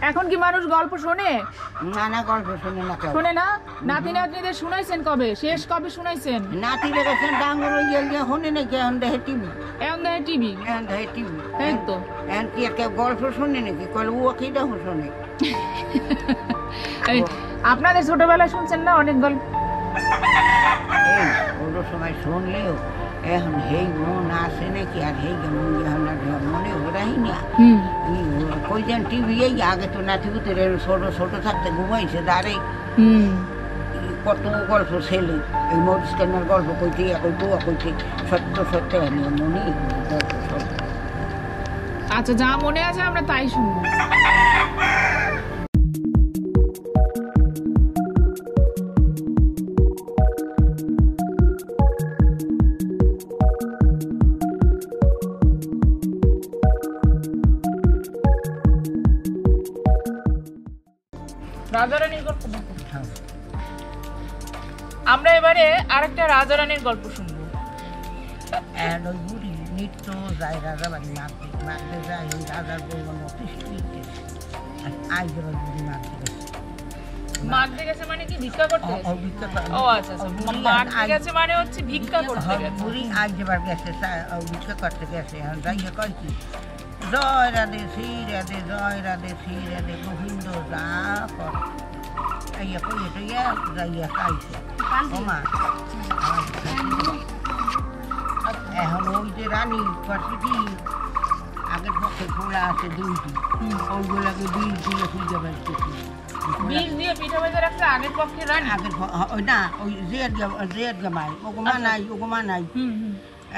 এখন কি মানুষ গল্প শোনে? না না গল্প শুনে না কেউ। শোনে না? নাতি নাতনিদের শুনাইছেন কবে? শেষ কবে শুনাইছেন? নাতি লেগেছেন ডাঙ্গর ওই ইয়ে ইয়ে শুনে নাকি এখন দেখে টিভি। এখন দেখে টিভি? এখন দেখে টিভি। এই তো। এখন কি আর কেউ গল্প শুনে নাকি? কল ও কি দেখো শুনে? এই, আপনাদের ছোটবেলায় শুনছেন না অনেক গল্প? এই সময় শুনলেও এখন হেই মন আসে নাকি আর হেই মন এখন মনে ওরাই না হুম কই যেন টিভি এই আগে তো নাতি ভিতরে ছোট ছোট থাকতে ঘুমাইছে দাঁড়ে কত গল্প ছেলে এই মরিচ কেনার গল্প কইতে এখন বুয়া কইতে সত্য সত্য মনে আচ্ছা যা মনে আছে আমরা তাই শুনব রাজারানীর গল্প। আমরা এবারে আরেকটা রাজারানীর গল্প শুনব। নিত্য যায় রাজা বাড়ি মারতে মারতে যায় ওই রাজার অফিস নিতে আজ বুড়ি মারতে গেছে মাগতে গেছে মানে কি? ভিক্ষা করতে ও- আচ্ছা আচ্ছা। মাগতে গেছে মানে হচ্ছে ভিক্ষা করতে গেছে। বুড়ি আজ যেবার গেছে ভিক্ষা করতে গেছে। যাইয়া কয় কি? জয় রাধে শ্রী রাধে জয় রাধে শ্রী রাধে গোবিন্দ যা আইয়া কইয়া টইয়া যাইয়া খাইছে ওমা এখন ওই যে রানী করছে আগের পক্ষে খোলা আছে দুইটি ওইগুলাকে বীজ দিয়ে খুঁজে বেড়তেছি বীজ দিয়ে পিঠা ভেজে রাখছে আগের পক্ষে রানী আগের ওই না ওই জেট জেট গামাই ওগুমা নাই ওগুমা নাই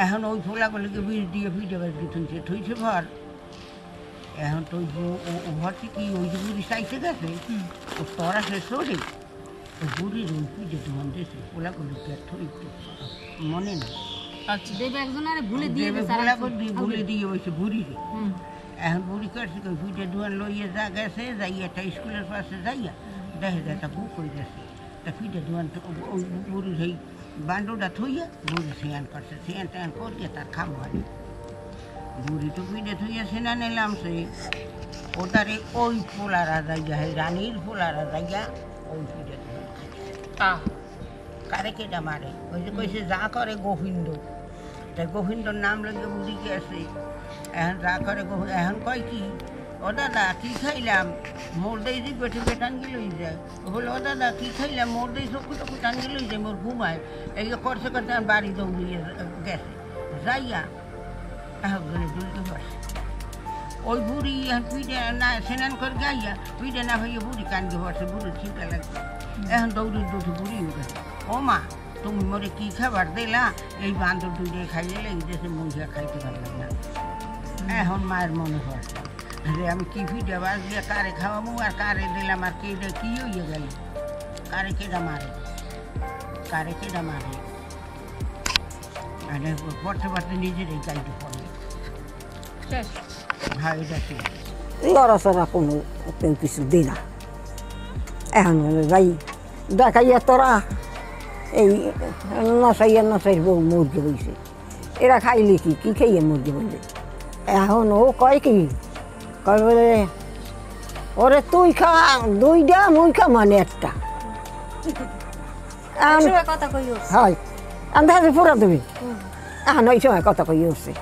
এখন ওই ফোলাগুলিকে বীজ দিয়ে ফিটে বেড়তে থইছে থইছে ভর এখন তো ওই যে- ও- ও ভরছে কি ওই যে বুড়ি সাইতে গেছে হুম। ও তরা সে সরে ওই বুড়ির ওই পুজো ধন দিয়েছে ফোলাগুলিকে থইতে মনে নেই। আচ্ছা দেবে একজন আরে ভুলে দিয়ে দেবে দিয়েছে আর ফোলাগুলি দিয়ে ভুলে দিয়ে ওইছে বুড়িরে হুম। এখন বুড়ি করছে ওই ফুটে ধোয়ান লইয়ে যা গেছে যাই একটা স্কুলের পাশে যাইয়া দেখে যে একটা বুক হয়ে গেছে তা ফিটে ধোয়ান তো ও- ওই বুড়ি সেই বান্ডুটা থইয়া বুড়ি সিয়ান করছে সিয়ান টান করিয়ে তার খাম হয় বুড়ি তো ফিটে থইয়া সিনা নিলাম সে। ওটারে ওই পোলারা যাইয়া সেই রানীর পোলারা যাইয়া ওই আহ কারে কেটা মারে? ওই যে কইছে যা করে গোবিন্দ। তাই গোবিন্দর নাম লইয়ে বুড়ি গেছে এখন যা করে এখন কয় কি? ও দাদা কি খাইলাম? মোর দেই যে বেটে বেটান গেলই যায়। বলে ও দাদা কি খাইলাম? মোর দেই চকু টকু টান গেলই যায় মোর ঘুমায় এই করছে করতে বাড়ি দৌড়িয়ে গেছে। যাইয়া এখন গেলে দুলতে বসে ওই বুড়ি এখন পিঠে না স্নান করে গাইয়া পিঠে না হইয়া বুড়ি কানকে বসে বুড়ি চিন্তা লাগছে এখন দৌড়ি দুটি বুড়ি হয়ে গেছে ও মা তুমি মোরে কি খাবার দিলা এই বান্ধব দুইটাই খাইয়ে লেগে দেশে মহিলা খাইতে পারলাম না এখন মায়ের মনে হয় আরে আমি কি ফিটে বাস দিয়ে কারে খাওয়াবো আর কারে দিলাম আর কে দে- কি হইয়ে গেল কারে কেটা মারে কারে আরে পড়তে পড়তে নিজেরই গাইতে পড়ে শেষ হ্যাঁ এটা ঠিক লড়াচড়া কোনো কেউ কিছু দিই না এখন যাই দেখাইয়া তোরা এই নসাইয়া নসাইর বউ মুরগি বইছে এরা খাইলে কি কি খাইয়ে মুরগি বললে এখন ও কয় কি কয় বলে ওরে তুই খা দুইটা মুই খা মানে একটা এখন একসময় দেখা পুরা দেবে এখন ওই সময় কথা কই উঠছে